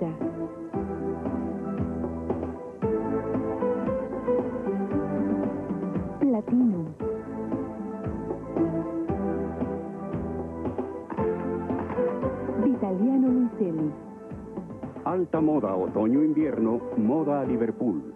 Vita. Platinum. Vitaliano Luiselli. Alta moda, otoño-invierno, moda a Liverpool.